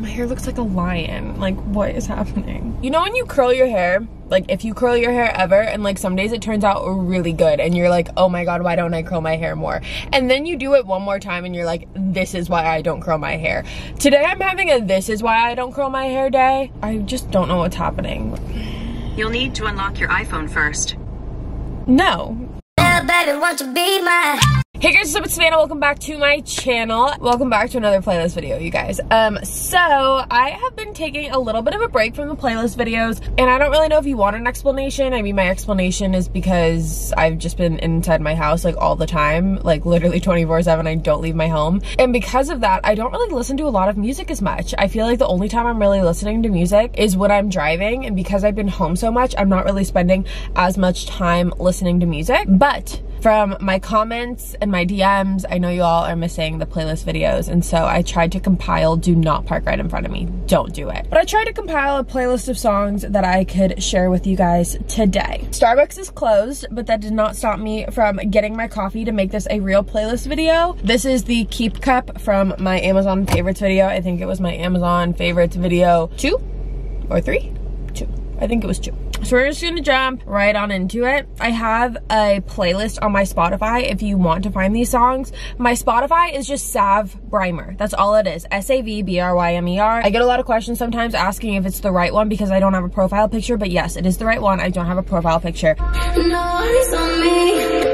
My hair looks like a lion. Like, what is happening? You know when you curl your hair? Like, if you curl your hair ever, and like some days it turns out really good, and you're like, oh my god, why don't I curl my hair more? And then you do it one more time, and you're like, this is why I don't curl my hair. Today I'm having a this is why I don't curl my hair day. I just don't know what's happening. You'll need to unlock your iPhone first. No. Yeah, baby, Hey guys, what's up? It's Savannah. Welcome back to my channel. Welcome back to another playlist video, you guys. Um, so I have been taking a little bit of a break from the playlist videos, and I don't really know if you want an explanation. I mean, my explanation is because I've just been inside my house like all the time, like literally 24 7. I don't leave my home. And because of that, I don't really listen to a lot of music as much. I feel like the only time I'm really listening to music is when I'm driving, and because I've been home so much, I'm not really spending as much time listening to music. But from my comments and my DMs, I know you all are missing the playlist videos, and so I tried to compile Do Not Park Right in Front of Me. Don't do it. But I tried to compile a playlist of songs that I could share with you guys today. Starbucks is closed, but that did not stop me from getting my coffee to make this a real playlist video. This is the Keep Cup from my Amazon favorites video. I think it was my Amazon favorites video two or three? Two. I think it was two. So we're just gonna jump right on into it. I have a playlist on my Spotify if you want to find these songs. My Spotify is just Sav Brymer. That's all it is. S-A-V-B-R-Y-M-E-R. I get a lot of questions sometimes asking if it's the right one because I don't have a profile picture, but yes, it is the right one. I don't have a profile picture. No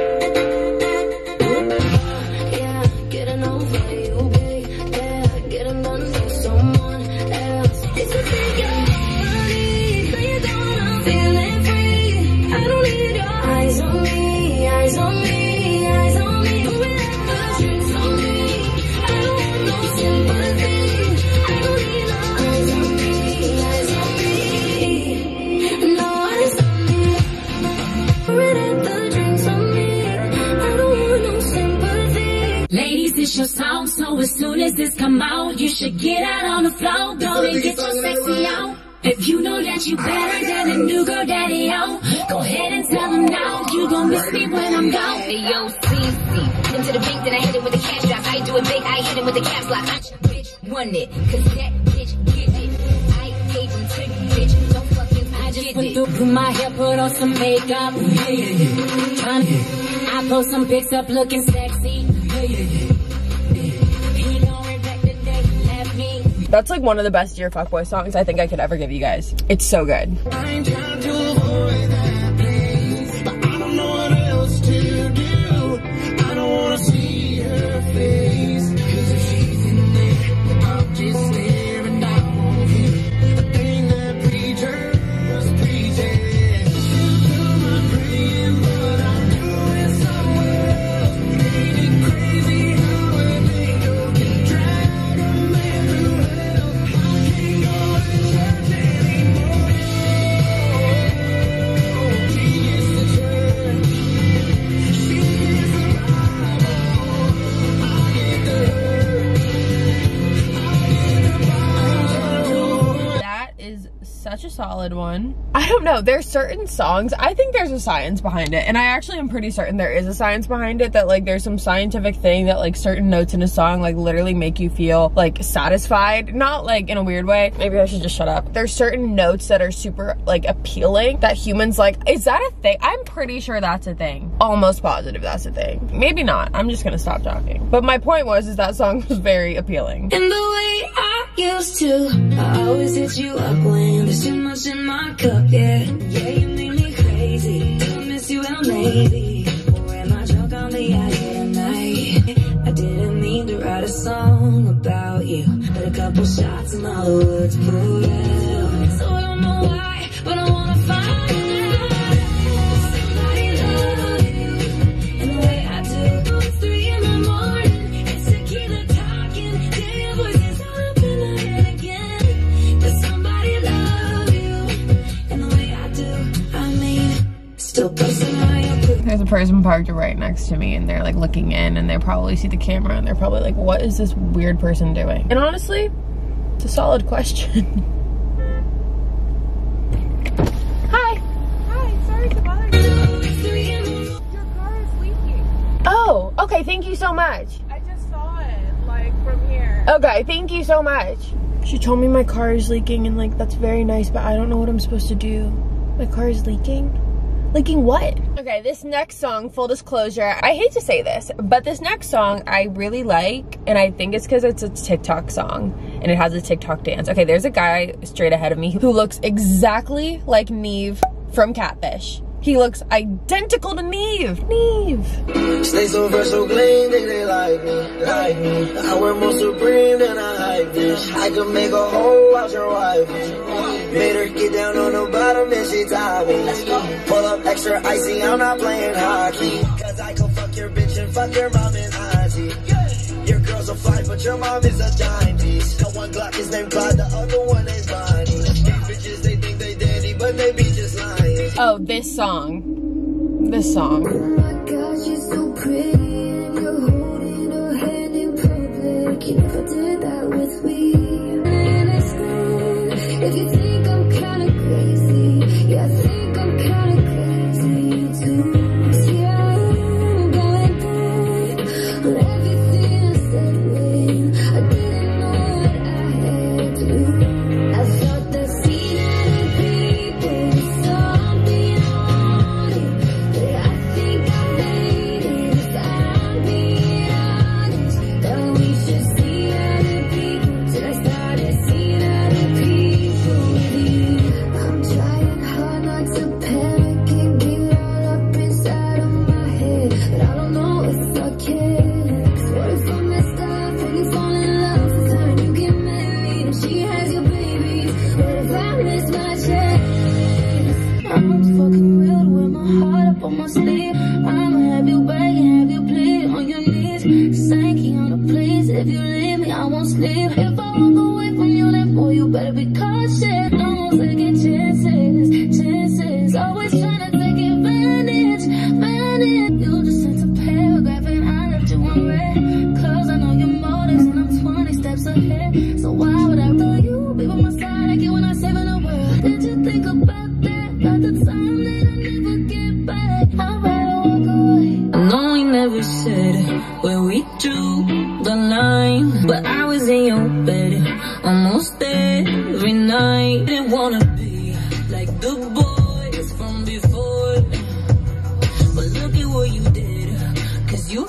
as soon as this come out, you should get out on the floor, go and get your sexy on. If you know that you better than a new girl daddy on, go ahead and tell him now, you gon' miss me when I'm gone. Hey yo, CC. Into the bank, then I hit it with the cash drop. I do it big, I hit it with the caps lock. I ch- bitch won it, cause that bitch get it. I gave him trick, bitch. Don't fucking I just forget went it. through, put my hair, put on some makeup. Yeah, yeah, yeah. Tryna, I post some pics up looking sexy. Yeah, yeah, yeah. That's like one of the best Dear Fuckboy songs I think I could ever give you guys. It's so good. Solid one. I don't know. There's certain songs. I think there's a science behind it. And I actually am pretty certain there is a science behind it that like there's some scientific thing that like certain notes in a song like literally make you feel like satisfied. Not like in a weird way. Maybe I should just shut up. There's certain notes that are super like appealing that humans like. Is that a thing? I'm pretty sure that's a thing. Almost positive that's a thing. Maybe not. I'm just gonna stop talking. But my point was is that song was very appealing. And the way I used to, I always hit you up when there's too much in my cup, yeah. Yeah, you make me crazy. Don't miss you? Well, maybe. Or am I drunk on the idea tonight? I didn't mean to write a song about you, but a couple shots and all the There's a person parked right next to me and they're like looking in and they probably see the camera and they're probably like, what is this weird person doing? And honestly, it's a solid question. Hi. Hi, sorry to bother you. Your car is leaking. Oh, okay, thank you so much. I just saw it, like, from here. Okay, thank you so much. She told me my car is leaking and like that's very nice, but I don't know what I'm supposed to do. My car is leaking? Leaking what? Okay, this next song, full disclosure, I hate to say this, but this next song I really like, and I think it's because it's a TikTok song and it has a TikTok dance. Okay, there's a guy straight ahead of me who looks exactly like Nev from Catfish. He looks identical to Nev. Nev. Stay so fresh, so clean, think they like me, like me. I wear more Supreme than I like this. I could make a whole out your wife. Made her get down on the bottom and she tied me. Pull up extra icy, I'm not playing hockey. Cause I can fuck your bitch and fuck your mom and auntie. Your girl's a fly, but your mom is a dime piece. The one Glock is named Clyde, the other one is Bonnie. These bitches, they think they daddy, but they be just lying. Oh, this song. This song. Oh my God, she's so pretty and you're holding her hand in public. You never did that with me. Back said where we drew the line, but I was in your bed almost every night. Didn't wanna be like the boys from before, but look at what you did, cause you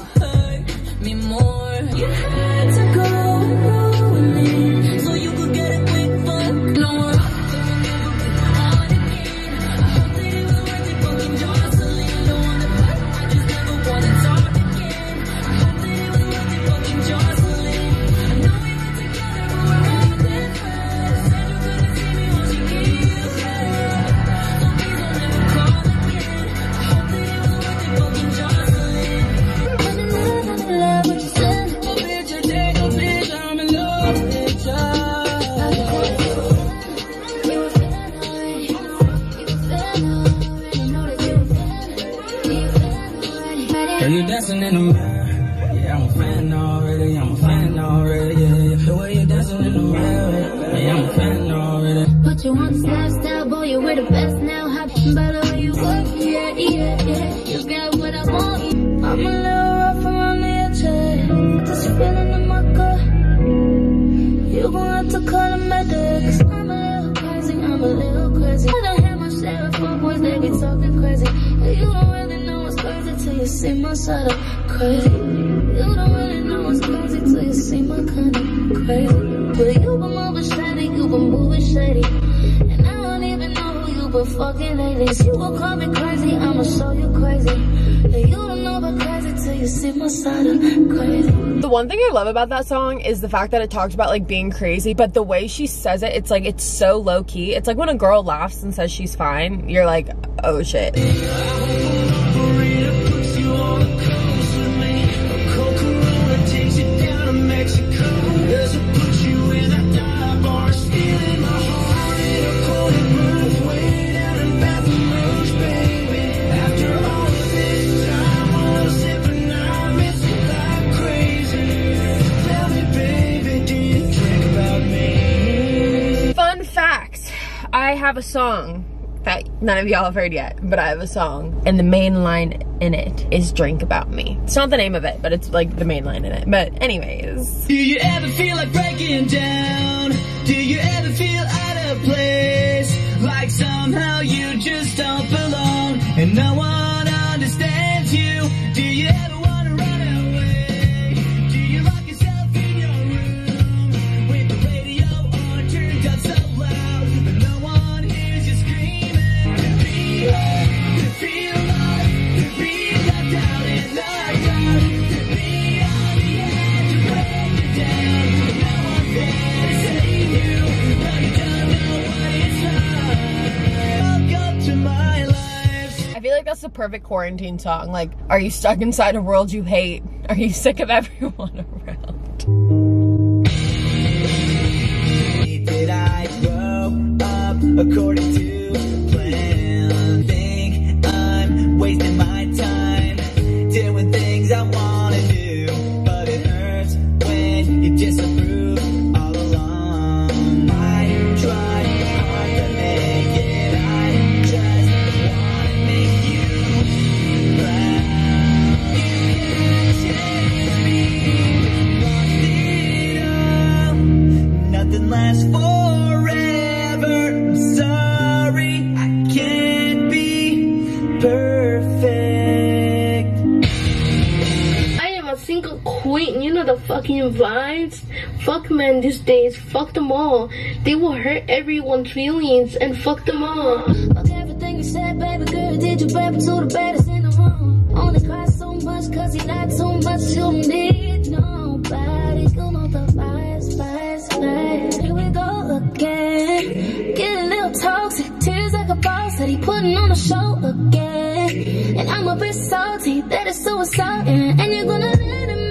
dancing in the mirror. Yeah, I'm a fan already. I'm a fan already. Yeah, yeah. The way you dancing in the mirror. Yeah, I'm a fan already. Put you on lifestyle, boy, you're the best now. How by the way you work, yeah, yeah, yeah. You got what I want. I'm a see my side of crazy. You don't really know what's crazy till you see my kind of crazy. But you been moving shady, you been moving shady. And I don't even know who you been fucking. So you gon' call me crazy, I'ma show you crazy. And you don't know about crazy. The one thing I love about that song is the fact that it talks about like being crazy, but the way she says it, it's like it's so low key. It's like when a girl laughs and says she's fine, you're like, oh shit. Song that none of y'all have heard yet, but I have a song, and the main line in it is Drink About Me. It's not the name of it, but it's like the main line in it. But, anyways. Do you ever feel like breaking down? Do you ever feel out of place? Like somehow you just don't perfect quarantine song. Like, are you stuck inside a world you hate? Are you sick of everyone around? Fucking vibes. Fuck men these days. Fuck them all. They will hurt everyone's feelings and fuck them all. Everything you said, baby girl. Did you rap to the baddest in the room? Only cry so much, cause he not too much. You need nobody. You know the vibes, vibes, vibes. Here we go again. Get a little toxic. Tears like a boss that he putting on a show again. And I'm a bit salty. That is suicide. And you're gonna let him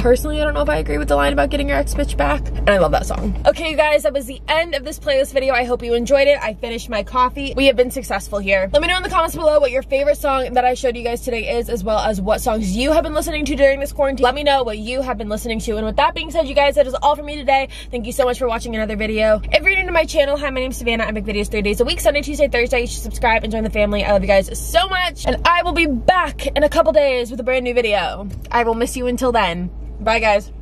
Personally, I don't know if I agree with the line about getting your ex bitch back, and I love that song. Okay, you guys, that was the end of this playlist video. I hope you enjoyed it. I finished my coffee. We have been successful here. Let me know in the comments below what your favorite song that I showed you guys today is, as well as what songs you have been listening to during this quarantine. Let me know what you have been listening to. And with that being said, you guys, that is all for me today. Thank you so much for watching another video. If you're new to my channel, hi, my name's Savannah. I make videos three days a week, Sunday, Tuesday, Thursday. You should subscribe and join the family. I love you guys so much. And I will be back in a couple days with a brand new video. I will miss you until then. Bye, guys.